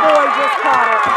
boy just caught it.